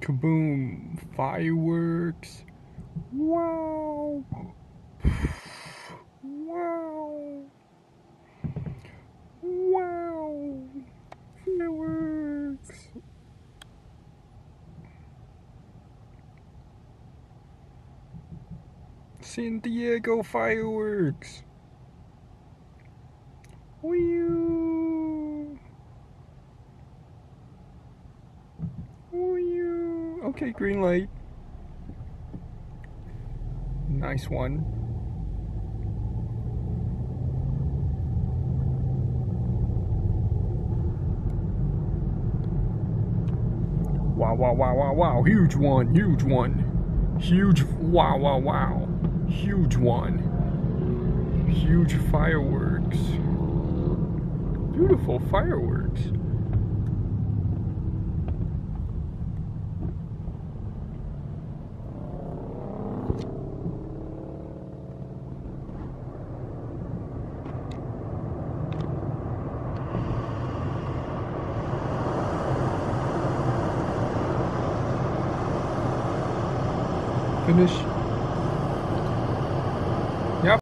Kaboom! Fireworks! Wow! Wow! Wow! Fireworks! San Diego fireworks! Wee Wee Okay, green light. Nice one. Wow, wow, wow, wow, wow. Huge one, huge one. Huge, wow, wow, wow. Huge one. Huge fireworks. Beautiful fireworks. Finish.